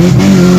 you.